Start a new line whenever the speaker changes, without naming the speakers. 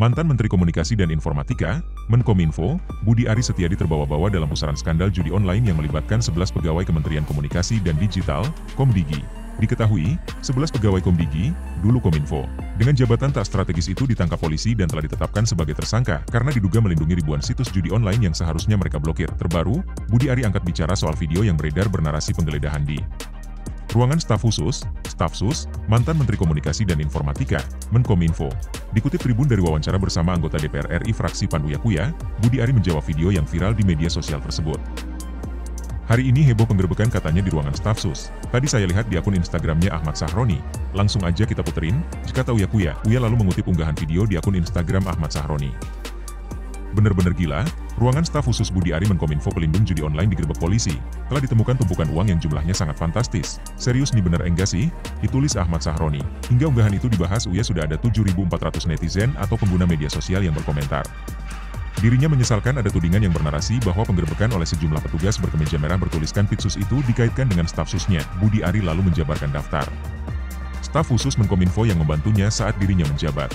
Mantan Menteri Komunikasi dan Informatika, Menkominfo, Budi Ari Setiadi terbawa-bawa dalam pusaran skandal judi online yang melibatkan 11 pegawai Kementerian Komunikasi dan Digital, Komdigi. Diketahui, 11 pegawai Komdigi, dulu Kominfo, dengan jabatan tak strategis itu ditangkap polisi dan telah ditetapkan sebagai tersangka karena diduga melindungi ribuan situs judi online yang seharusnya mereka blokir. Terbaru, Budi Ari angkat bicara soal video yang beredar bernarasi penggeledahan di Ruangan staf khusus, staf sus, mantan Menteri Komunikasi dan Informatika, Menkominfo. Dikutip Tribun dari wawancara bersama anggota DPR RI fraksi Pan Uyakuya, Budi Ari menjawab video yang viral di media sosial tersebut. Hari ini heboh penggerbekan katanya di ruangan staf sus. Tadi saya lihat di akun Instagramnya Ahmad Sahroni. Langsung aja kita puterin, jika tahu Uyakuya, Uya lalu mengutip unggahan video di akun Instagram Ahmad Sahroni. Bener-bener gila, ruangan staf khusus Budi Ari Menkominfo pelindung judi online digerebek polisi. Telah ditemukan tumpukan uang yang jumlahnya sangat fantastis. Serius nih bener enggak sih? Ditulis Ahmad Sahroni. Hingga unggahan itu dibahas Uya sudah ada 7.400 netizen atau pengguna media sosial yang berkomentar. Dirinya menyesalkan ada tudingan yang bernarasi bahwa penggerbekan oleh sejumlah petugas berkemeja merah bertuliskan Pitsus itu dikaitkan dengan staf susnya. Budi Ari lalu menjabarkan daftar. Staf khusus Menkominfo yang membantunya saat dirinya menjabat.